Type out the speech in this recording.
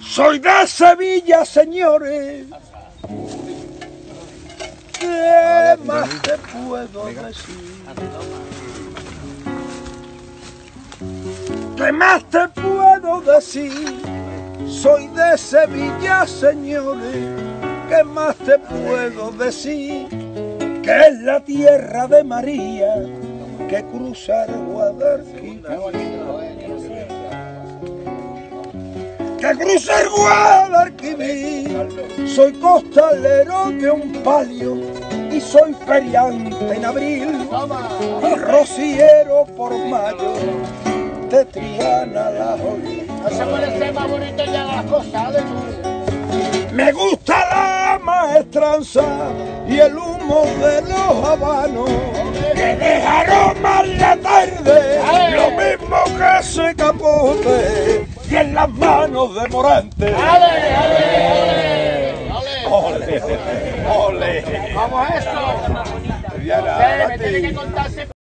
Soy de Sevilla, señores. ¿Qué más te puedo decir? ¿Qué más te puedo decir? Soy de Sevilla, señores. ¿Qué más te puedo decir? Que es la tierra de María que cruzar Guadalquivir. Que cruzar Guadalquivir. Soy costalero de un palio y soy feriante en abril y rociero por mayo de Triana la. No se puede ser más bonito ya las cosas de tú. Me gusta la maestranza y el humo de los habanos capote y en las manos de Morante. ¡Ale, ale, ale! ¡Ole! ¡Ole! ¡Vamos a eso! Diana, me ti. tiene que contarse